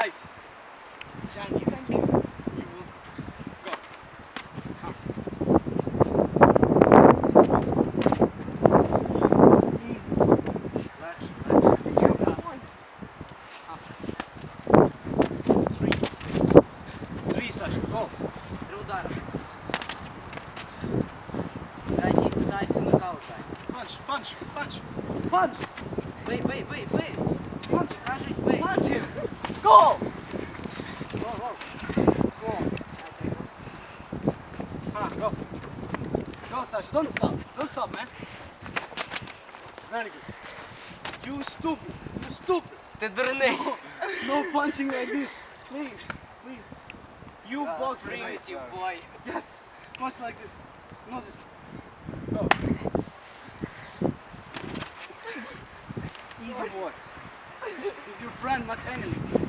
Nice. Johnny, thank you. You will go. Go. Punch, punch, punch. Punch. Wait, wait, бей, бей. Punch. Кажуть. Punch. him! Go! Go, go. Go. Ah, go. Go, Sash. Don't stop. Don't stop, man. Very good. You stupid. You stupid. Ти дурний. No punching like this. Please, please. You box Primitive boy. Yes. Punch like this. No, this. Go. Easy boy. He's your friend, not enemy.